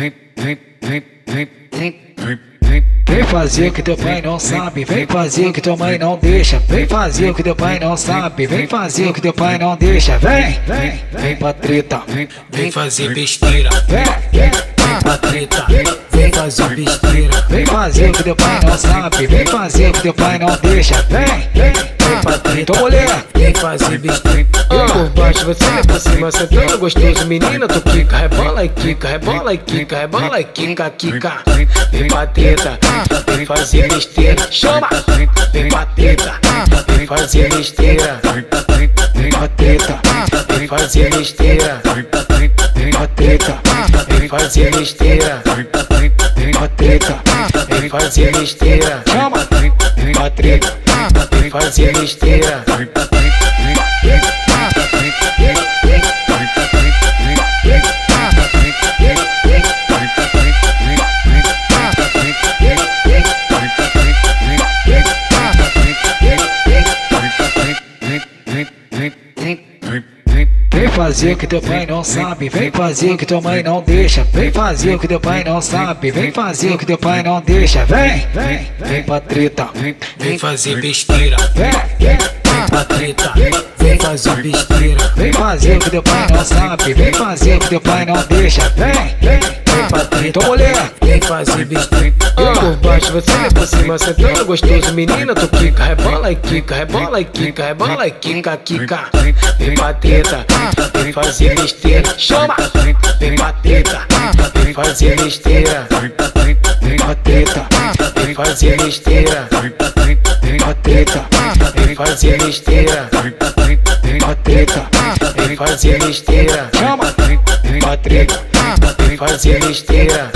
vem, vem, vem, vem, vem, vem. Vem. Fazer o que teu pai não sabe, vem fazer o que tua mãe não deixa, vem fazer o que teu pai não sabe, vem fazer o que teu pai não deixa, vem, vem, vem pra treta, vem, Vem fazer besteira, vem, vem, vem pra treta, vem fazer besteira, vem fazer o que teu pai não sabe, vem fazer o que teu pai não deixa, vem, vem, Tô mulher, vem fazer besteira. Vem por baixo, você vem por cima, sentando gostoso, menina, tu quica, rebola e quica, rebola e quica, rebola e quica, quica. Vem pra treta, vem fazer besteira, chama, vem pra treta, vem fazer besteira, vem pra treta, vem fazer besteira, vem pra treta, vem fazer besteira, vem pra treta, vem fazer besteira, chama, vem pra treta, fazer besteira. Fazer o que teu pai não sabe, vem fazer o que tua mãe não deixa, vem fazer o que teu pai não sabe, vem fazer o que teu pai não deixa, vem, vem, vem pra treta, vem, Vem fazer besteira, vem, vem, vem pra treta, vem fazer besteira, vem fazer o que teu pai não sabe, vem fazer o que teu pai não deixa, vem, vem, vem pra treta, mulher, fazer besteira. Vem por baixo, você vem por cima, sentando gostoso, menina, tu quica, rebola e quica, rebola e quica, rebola e quica, quica. Vem pra treta, vem fazer besteira, chama, vem pra treta, vem fazer besteira, vem pra treta, vem fazer besteira, vem pra treta, vem fazer besteira, vem pra treta, vem fazer besteira, chama, vem pra treta, vem fazer besteira,